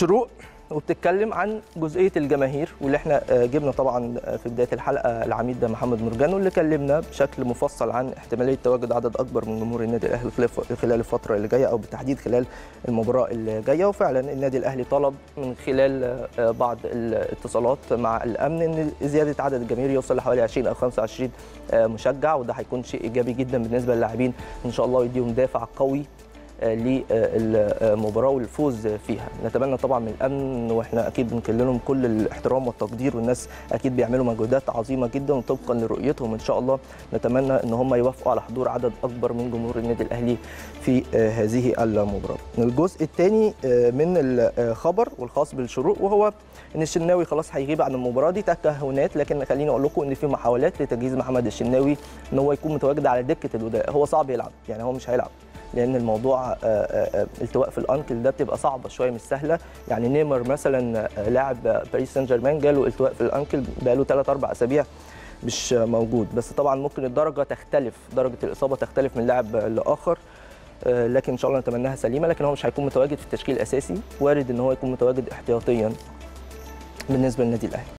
شروق وبتتكلم عن جزئية الجماهير واللي إحنا جبنا طبعا في بداية الحلقة العميد ده محمد مرجان واللي كلمنا بشكل مفصل عن احتمالية تواجد عدد أكبر من جمهور النادي الأهلي خلال الفترة اللي جاية أو بالتحديد خلال المباراة اللي جاية. وفعلا النادي الأهلي طلب من خلال بعض الاتصالات مع الأمن إن زيادة عدد الجماهير يوصل لحوالي 20 أو 25 مشجع وده هيكون شيء إيجابي جدا بالنسبة للاعبين. إن شاء الله يديهم دافع قوي للمباراة والفوز فيها. نتمنى طبعا من الأمن وإحنا أكيد بنكلم لهم كل الاحترام والتقدير والناس أكيد بيعملوا مجهودات عظيمة جدا وطبقا لرؤيتهم إن شاء الله. نتمنى إن هم يوافقوا على حضور عدد أكبر من جمهور النادي الأهلي في هذه المباراة. الجزء الثاني من الخبر والخاص بالشروق وهو إن الشناوي خلاص هيغيب عن المباراة دي. تكهنات لكن خليني أقول لكم إن في محاولات لتجهيز محمد الشناوي إن هو يكون متواجد على دكة الوداع. هو صعب يلعب يعني هو مش هيلعب لأن الموضوع التواء في الأنكل ده بتبقى صعبة شوية مش سهلة. يعني نيمار مثلا لاعب باريس سان جيرمان جاله التواء في الأنكل بقاله 3 4 أسابيع مش موجود. بس طبعا ممكن الدرجة تختلف درجة الإصابة تختلف من لاعب لآخر لكن إن شاء الله نتمناها سليمة. لكن هو مش هيكون متواجد في التشكيل الأساسي وارد إن هو يكون متواجد احتياطيا بالنسبة للنادي الأهلي.